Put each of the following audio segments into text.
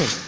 Okay.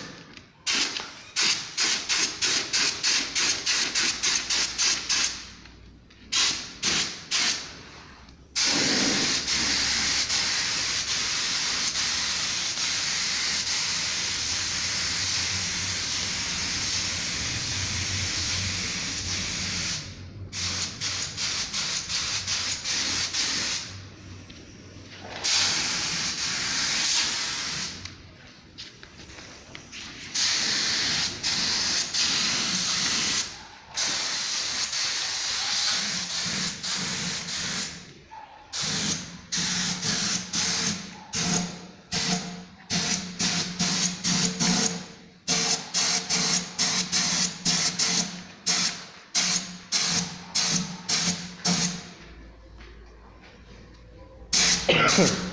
Okay.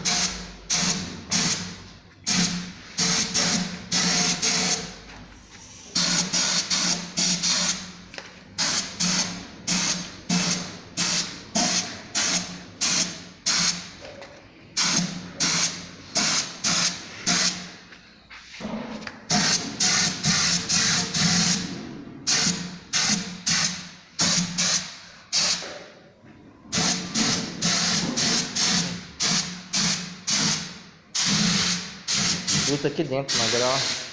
Luta aqui dentro, magra,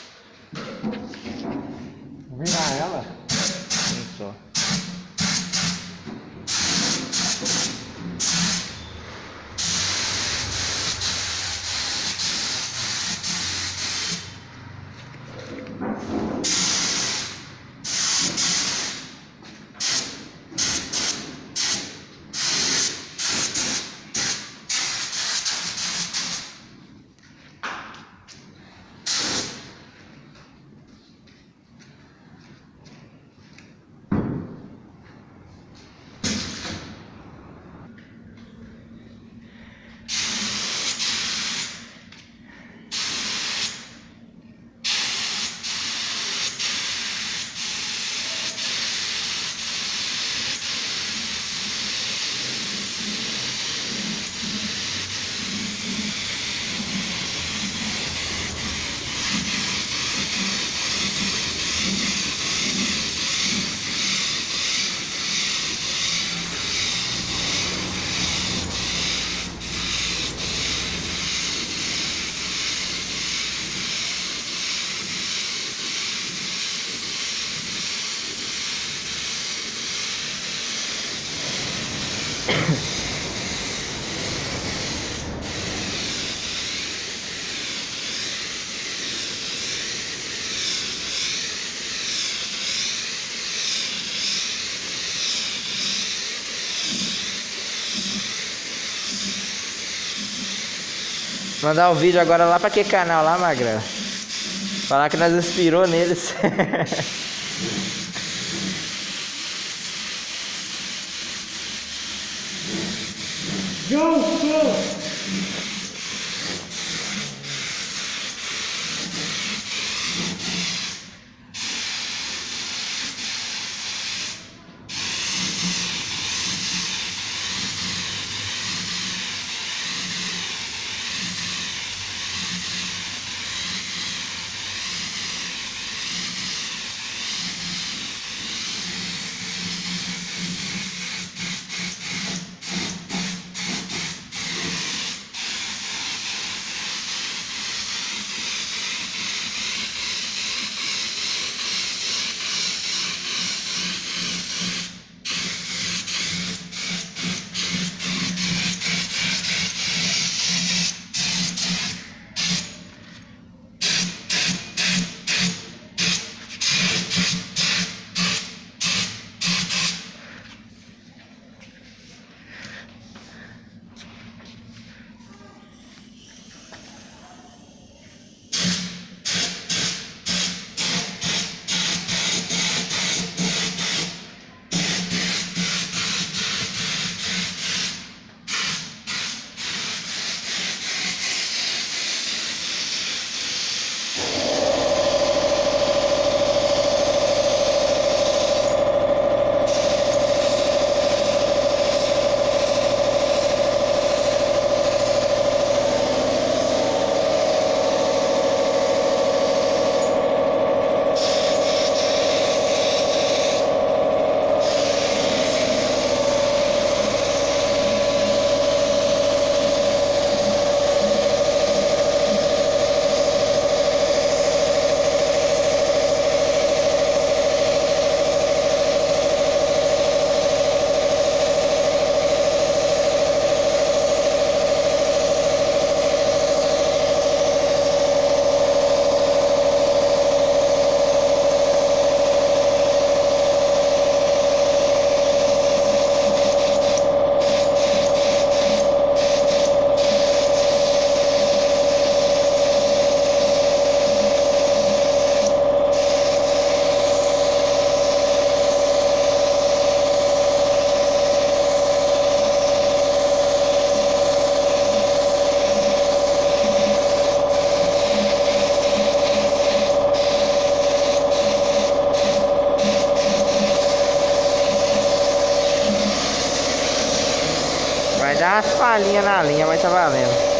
Mandar o vídeo agora lá pra que canal lá, Magrela? Falar que nós inspirou neles. Palhinhas na linha, mas tá valendo.